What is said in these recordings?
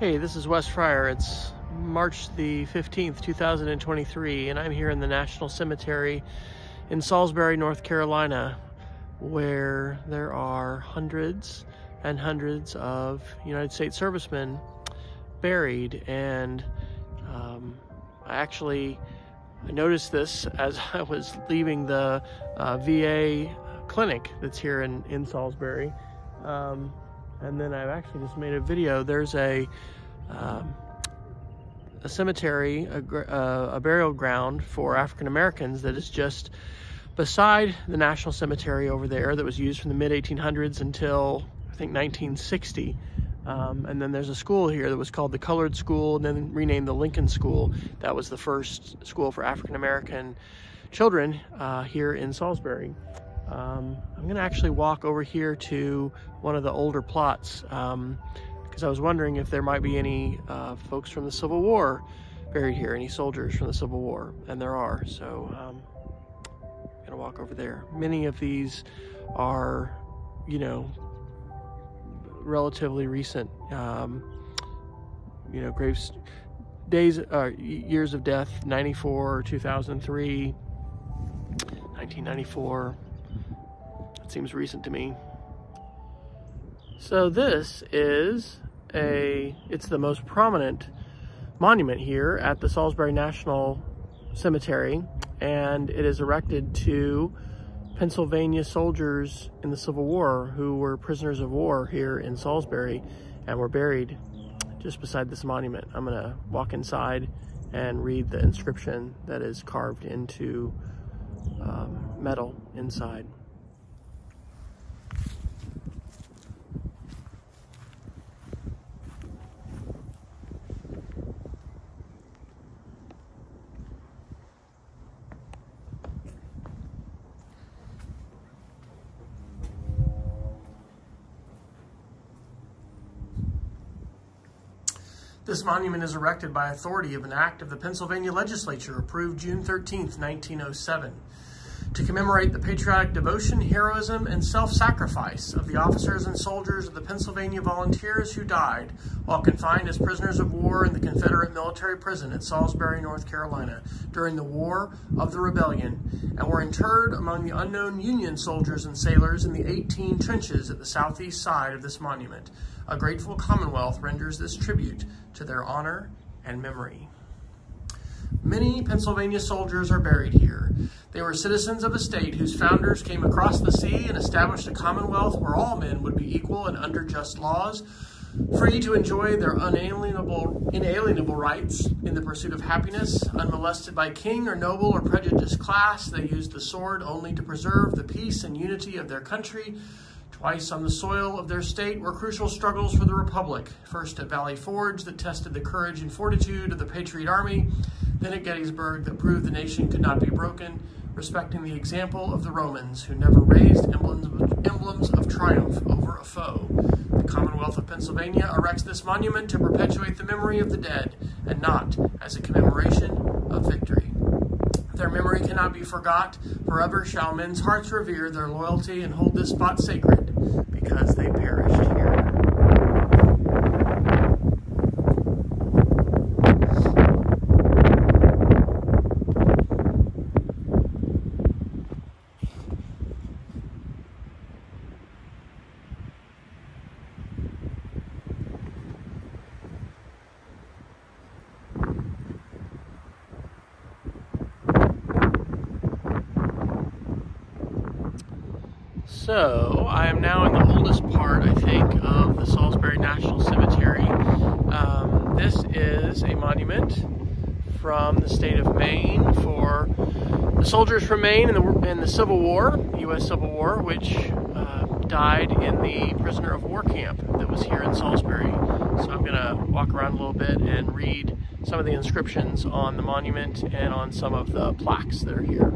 Hey, this is Wes Fryer. It's March the 15th, 2023, and I'm here in the National Cemetery in Salisbury, North Carolina, where there are hundreds and hundreds of United States servicemen buried. And um, I actually noticed this as I was leaving the uh, VA clinic that's here in, in Salisbury. Um, and then I've actually just made a video. There's a um, a cemetery, a, uh, a, burial ground for African Americans that is just beside the National Cemetery over there that was used from the mid 1800s until I think 1960. Um, and then there's a school here that was called the Colored School and then renamed the Lincoln School. That was the first school for African American children uh, here in Salisbury. Um, I'm going to actually walk over here to one of the older plots because um, I was wondering if there might be any uh, folks from the Civil War buried here, any soldiers from the Civil War, and there are. So um, I'm to walk over there. Many of these are, you know, relatively recent, um, you know, graves, days, uh, years of death, 94, 2003, 1994. Seems recent to me. So this is a, it's the most prominent monument here at the Salisbury National Cemetery, and it is erected to Pennsylvania soldiers in the Civil War who were prisoners of war here in Salisbury and were buried just beside this monument. I'm gonna walk inside and read the inscription that is carved into um, metal inside. This monument is erected by authority of an act of the Pennsylvania legislature approved June 13, 1907, to commemorate the patriotic devotion, heroism, and self-sacrifice of the officers and soldiers of the Pennsylvania Volunteers who died while confined as prisoners of war in the Confederate military prison at Salisbury, North Carolina during the War of the Rebellion and were interred among the unknown Union soldiers and sailors in the 18 trenches at the southeast side of this monument. A grateful Commonwealth renders this tribute to their honor and memory. Many Pennsylvania soldiers are buried here. They were citizens of a state whose founders came across the sea and established a commonwealth where all men would be equal and under just laws, free to enjoy their unalienable, inalienable rights in the pursuit of happiness, unmolested by king or noble or prejudiced class. They used the sword only to preserve the peace and unity of their country, Twice on the soil of their state were crucial struggles for the Republic, first at Valley Forge that tested the courage and fortitude of the Patriot Army, then at Gettysburg that proved the nation could not be broken, respecting the example of the Romans who never raised emblems of, emblems of triumph over a foe. The Commonwealth of Pennsylvania erects this monument to perpetuate the memory of the dead and not as a commemoration of victory. Their memory cannot be forgot. Forever shall men's hearts revere their loyalty and hold this spot sacred because they perished here. So, I am now in the oldest part, I think, of the Salisbury National Cemetery. Um, this is a monument from the state of Maine for the soldiers from Maine in the, in the Civil War, U.S. Civil War, which uh, died in the prisoner of war camp that was here in Salisbury. So I'm going to walk around a little bit and read some of the inscriptions on the monument and on some of the plaques that are here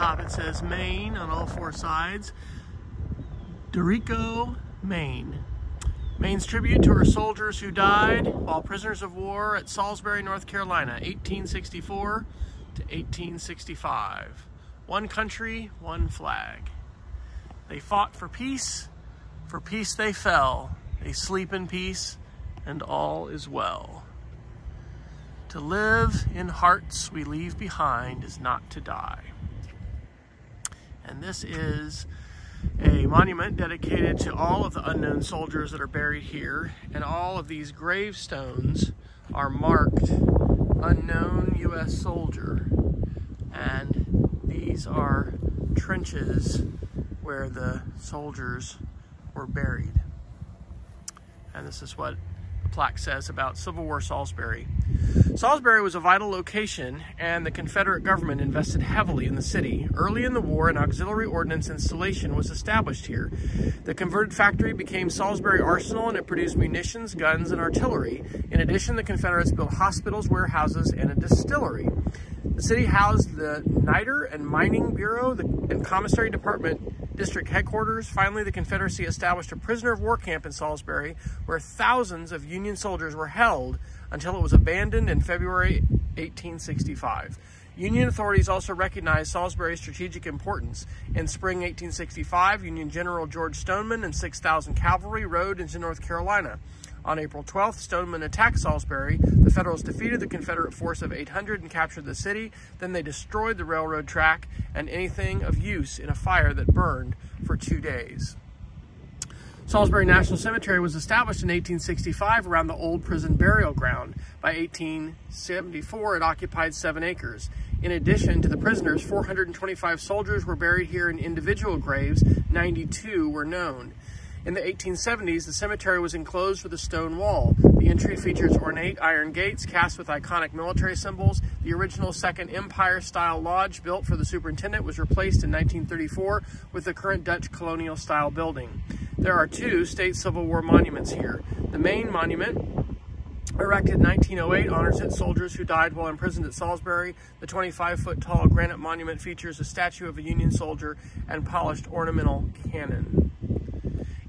top it says Maine on all four sides. Dirigo, Maine. Maine's tribute to her soldiers who died while prisoners of war at Salisbury, North Carolina, 1864 to 1865. One country, one flag. They fought for peace, for peace they fell. They sleep in peace, and all is well. To live in hearts we leave behind is not to die. And this is a monument dedicated to all of the unknown soldiers that are buried here. And all of these gravestones are marked unknown U.S. soldier. And these are trenches where the soldiers were buried. And this is what plaque says about Civil War Salisbury. Salisbury was a vital location and the Confederate government invested heavily in the city. Early in the war, an auxiliary ordnance installation was established here. The converted factory became Salisbury Arsenal and it produced munitions, guns, and artillery. In addition, the Confederates built hospitals, warehouses, and a distillery. The city housed the Niter and Mining Bureau the, and Commissary Department district headquarters. Finally, the Confederacy established a prisoner of war camp in Salisbury where thousands of Union soldiers were held until it was abandoned in February 1865. Union authorities also recognized Salisbury's strategic importance. In spring 1865, Union General George Stoneman and 6,000 cavalry rode into North Carolina. On April 12th, Stoneman attacked Salisbury. The Federals defeated the Confederate force of 800 and captured the city. Then they destroyed the railroad track and anything of use in a fire that burned for two days. Salisbury National Cemetery was established in 1865 around the old prison burial ground. By 1874, it occupied seven acres. In addition to the prisoners, 425 soldiers were buried here in individual graves, 92 were known. In the 1870s, the cemetery was enclosed with a stone wall. The entry features ornate iron gates cast with iconic military symbols. The original Second Empire-style lodge built for the superintendent was replaced in 1934 with the current Dutch colonial-style building. There are two state Civil War monuments here. The Maine monument, erected in 1908, honors its soldiers who died while imprisoned at Salisbury. The 25-foot tall granite monument features a statue of a Union soldier and polished ornamental cannon.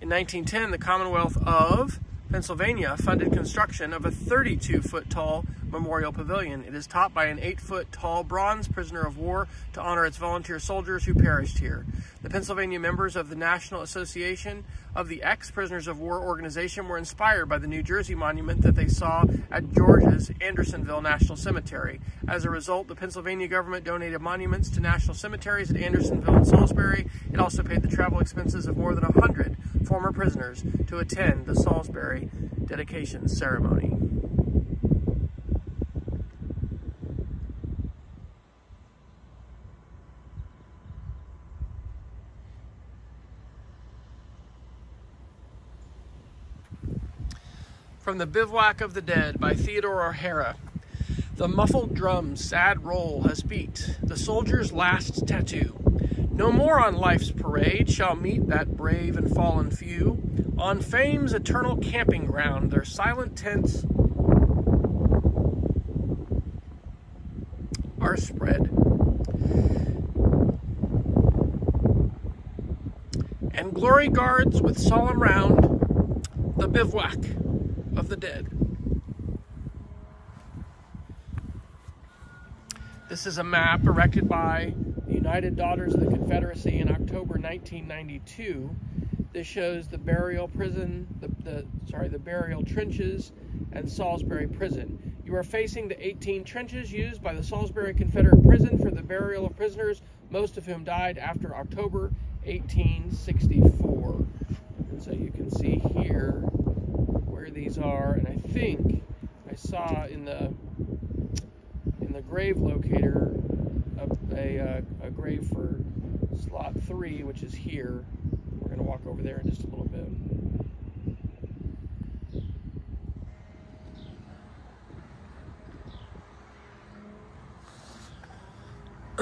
In 1910, the Commonwealth of Pennsylvania funded construction of a 32-foot tall memorial pavilion. It is topped by an 8-foot tall bronze prisoner of war to honor its volunteer soldiers who perished here. The Pennsylvania members of the National Association of the Ex-Prisoners of War organization were inspired by the New Jersey monument that they saw at Georgia's Andersonville National Cemetery. As a result, the Pennsylvania government donated monuments to national cemeteries at Andersonville and Salisbury. It also paid the travel expenses of more than 100 former prisoners to attend the Salisbury dedication ceremony. From the Bivouac of the Dead by Theodore O'Hara. The muffled drum's sad roll has beat, the soldier's last tattoo. No more on life's parade shall meet that brave and fallen few. On fame's eternal camping ground, their silent tents are spread. And glory guards with solemn round the bivouac of the dead. This is a map erected by the United Daughters of the Confederacy in October 1992. This shows the burial prison, the, the sorry, the burial trenches and Salisbury prison. You are facing the 18 trenches used by the Salisbury Confederate prison for the burial of prisoners, most of whom died after October 1864. And so you can see here where these are, and I think I saw in the in the grave locator a, uh, a grave for slot three, which is here. We're going to walk over there in just a little bit.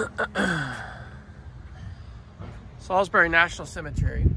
Salisbury National Cemetery.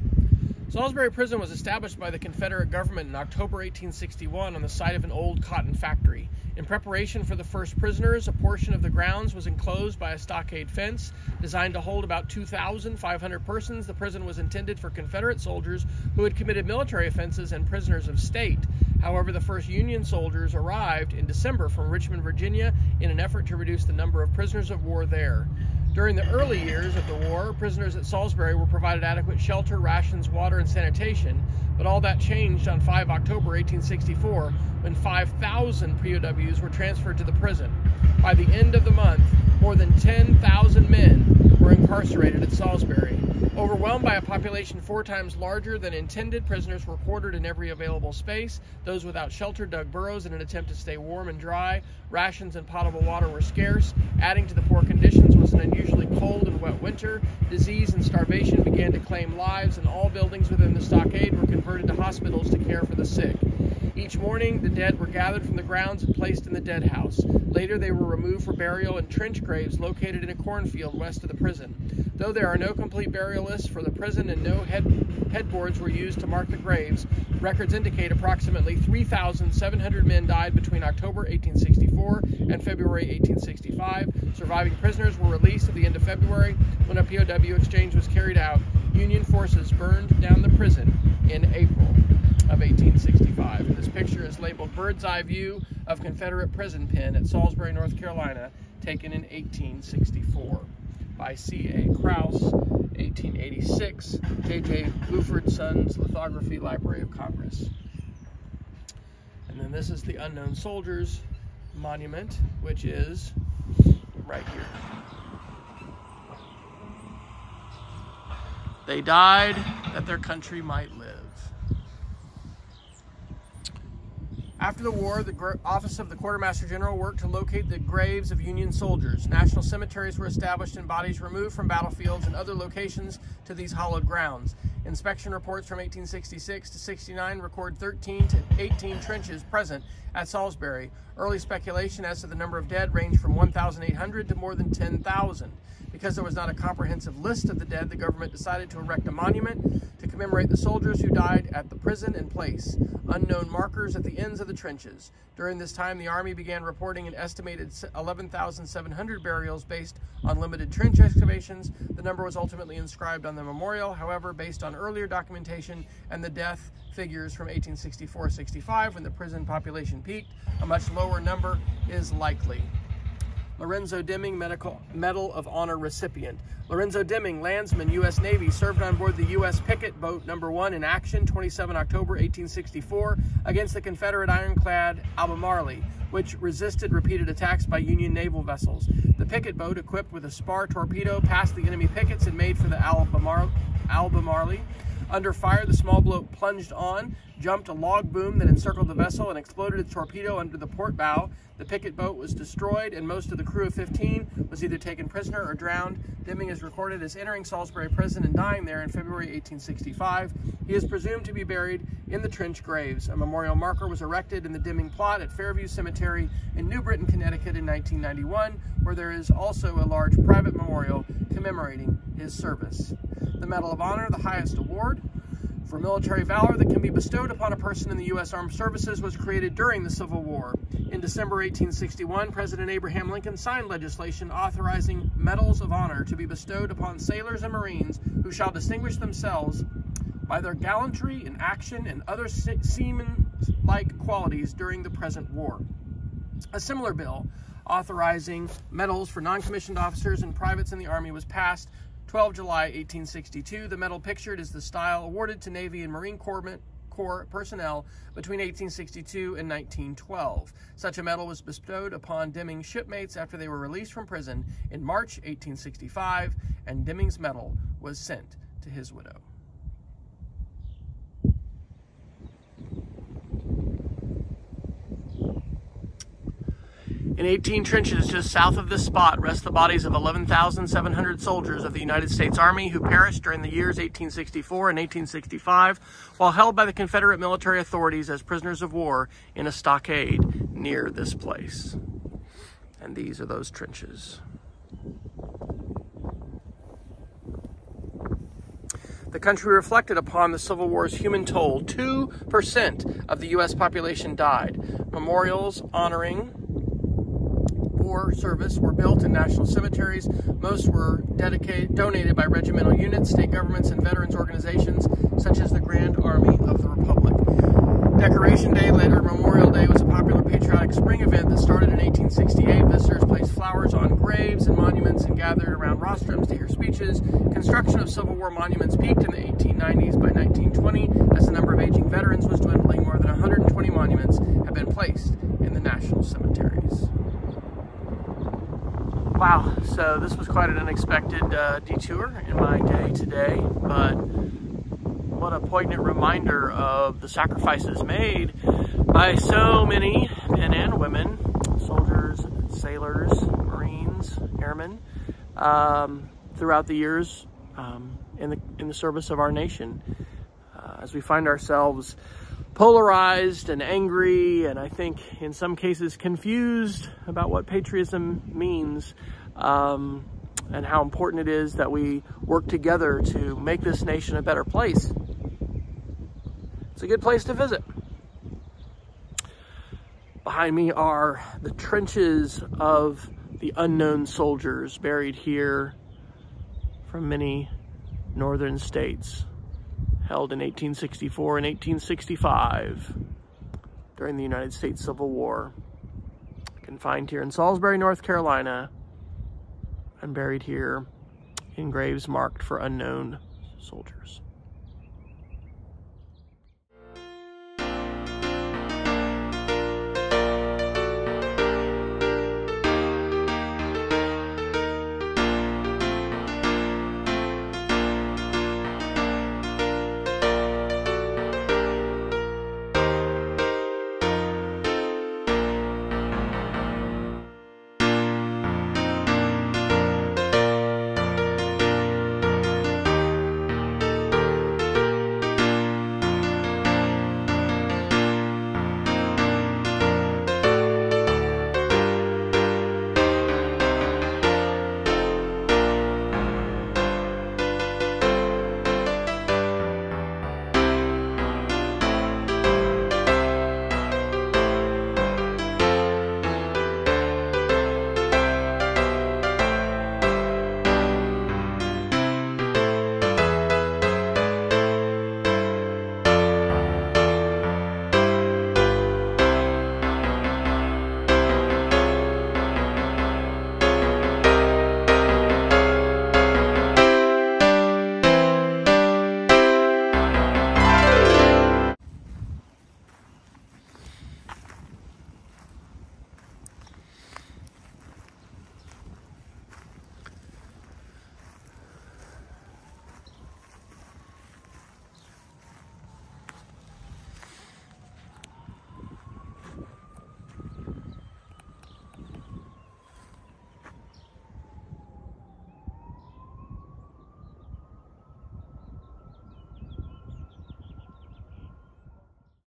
Salisbury Prison was established by the Confederate government in October 1861 on the site of an old cotton factory. In preparation for the first prisoners, a portion of the grounds was enclosed by a stockade fence designed to hold about 2,500 persons. The prison was intended for Confederate soldiers who had committed military offenses and prisoners of state. However, the first Union soldiers arrived in December from Richmond, Virginia in an effort to reduce the number of prisoners of war there. During the early years of the war, prisoners at Salisbury were provided adequate shelter, rations, water, and sanitation, but all that changed on 5 October 1864 when 5,000 POWs were transferred to the prison. By the end of the month, more than 10,000 men were incarcerated at Salisbury. Overwhelmed by a population four times larger than intended, prisoners were quartered in every available space. Those without shelter dug burrows in an attempt to stay warm and dry. Rations and potable water were scarce. Adding to the poor conditions was an unusually cold and wet winter. Disease and starvation began to claim lives, and all buildings within the stockade were converted to hospitals to care for the sick. Each morning, the dead were gathered from the grounds and placed in the dead house. Later, they were removed for burial in trench graves located in a cornfield west of the prison. Though there are no complete burial lists for the prison and no head, headboards were used to mark the graves, records indicate approximately 3,700 men died between October 1864 and February 1865. Surviving prisoners were released at the end of February when a POW exchange was carried out. Union forces burned down the prison in April of 1865. And this picture is labeled Bird's Eye View of Confederate Prison Pen at Salisbury, North Carolina, taken in 1864 by C.A. Kraus, 1886, J.J. Buford Sons Lithography Library of Congress. And then this is the Unknown Soldiers Monument, which is right here. They died that their country might live. After the war, the Office of the Quartermaster General worked to locate the graves of Union soldiers. National cemeteries were established and bodies removed from battlefields and other locations to these hollowed grounds. Inspection reports from 1866 to 69 record 13 to 18 trenches present at Salisbury. Early speculation as to the number of dead ranged from 1,800 to more than 10,000. Because there was not a comprehensive list of the dead, the government decided to erect a monument to commemorate the soldiers who died at the prison and place unknown markers at the ends of the trenches. During this time, the Army began reporting an estimated 11,700 burials based on limited trench excavations. The number was ultimately inscribed on the memorial, however, based on earlier documentation and the death figures from 1864-65 when the prison population peaked, a much lower number is likely. Lorenzo Deming Medical Medal of Honor recipient. Lorenzo Deming, landsman, U.S. Navy, served on board the U.S. Picket boat number one in action 27 October 1864 against the Confederate ironclad Albemarle, which resisted repeated attacks by Union naval vessels. The picket boat, equipped with a spar torpedo, passed the enemy pickets and made for the Albemarle. Albemarle. Under fire, the small boat plunged on, jumped a log boom that encircled the vessel, and exploded a torpedo under the port bow. The picket boat was destroyed, and most of the crew of 15 was either taken prisoner or drowned. Deming is recorded as entering Salisbury Prison and dying there in February 1865. He is presumed to be buried in the trench graves. A memorial marker was erected in the Deming plot at Fairview Cemetery in New Britain, Connecticut in 1991, where there is also a large private memorial commemorating his service. The Medal of Honor, the highest award for military valor that can be bestowed upon a person in the U.S. Armed Services, was created during the Civil War. In December 1861, President Abraham Lincoln signed legislation authorizing medals of honor to be bestowed upon sailors and Marines who shall distinguish themselves by their gallantry in action and other seaman-like qualities during the present war. A similar bill authorizing medals for non-commissioned officers and privates in the Army was passed 12 July 1862. The medal pictured is the style awarded to Navy and Marine Corps, Corps personnel between 1862 and 1912. Such a medal was bestowed upon Deming's shipmates after they were released from prison in March 1865, and Deming's medal was sent to his widow. In 18 trenches just south of this spot rest the bodies of 11,700 soldiers of the United States Army who perished during the years 1864 and 1865 while held by the Confederate military authorities as prisoners of war in a stockade near this place. And these are those trenches. The country reflected upon the Civil War's human toll. 2% of the U.S. population died. Memorials honoring War service were built in national cemeteries. Most were dedicated, donated by regimental units, state governments, and veterans organizations, such as the Grand Army of the Republic. Decoration Day, later Memorial Day, was a popular patriotic spring event that started in 1868. Visitors placed flowers on graves and monuments and gathered around rostrums to hear speeches. Construction of Civil War monuments peaked in the 1890s. By 1920, as the number of aging veterans was dwindling, more than 120 monuments have been placed in the national cemeteries. Wow, so this was quite an unexpected uh, detour in my day today, but what a poignant reminder of the sacrifices made by so many men and women, soldiers, sailors, Marines, airmen, um, throughout the years um, in, the, in the service of our nation. Uh, as we find ourselves polarized and angry, and I think in some cases confused about what patriotism means, um, and how important it is that we work together to make this nation a better place. It's a good place to visit. Behind me are the trenches of the unknown soldiers buried here from many northern states, held in 1864 and 1865 during the United States Civil War. Confined here in Salisbury, North Carolina, and buried here in graves marked for unknown soldiers.